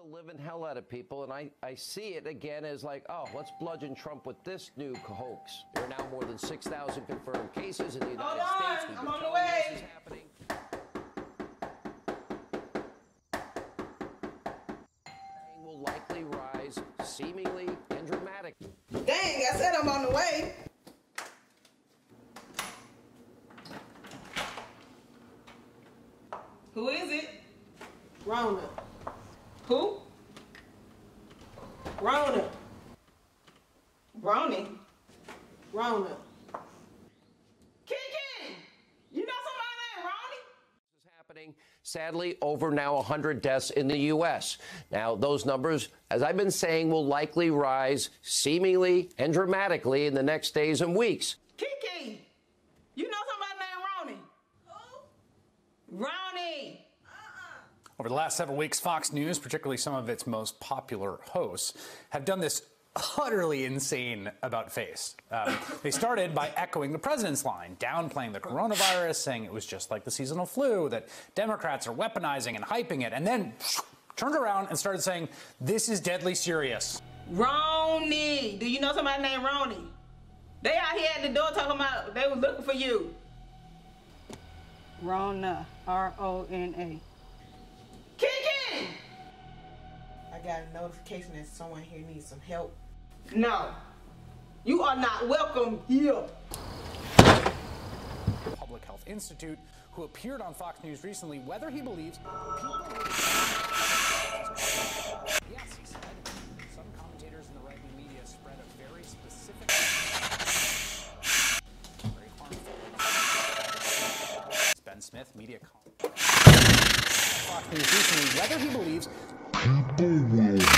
scaring the living hell out of people, and I, I see it again as like, oh, let's bludgeon Trump with this new hoax. There are now more than 6,000 confirmed cases in the United Hold on, States. We've I'm on the way. This is. Will likely rise seemingly and dramatically. Dang, I said I'm on the way. Who is it? Rona. Who? Rona. Ronnie. Rona. Kiki! You know somebody named Ronnie? This is happening. Sadly, over now 100 deaths in the U.S. Now, those numbers, as I've been saying, will likely rise seemingly and dramatically in the next days and weeks. Kiki! You know somebody named Ronnie? Who? Ronnie! Over the last several weeks, Fox News, particularly some of its most popular hosts, have done this utterly insane about face. Um, they started by echoing the president's line, downplaying the coronavirus, saying it was just like the seasonal flu, that Democrats are weaponizing and hyping it, and then turned around and started saying, this is deadly serious. Ronnie! Do you know somebody named Ronnie? They out here at the door talking about they were looking for you. Rona, R O N A. got a notification that someone here needs some help. No. You are not welcome here. Public Health Institute, who appeared on Fox News recently, whether he believes people. Yes, he said. Some commentators in the right wing media spread a very specific. Very harmful. Ben Smith, media. Fox News recently, whether he believes People will.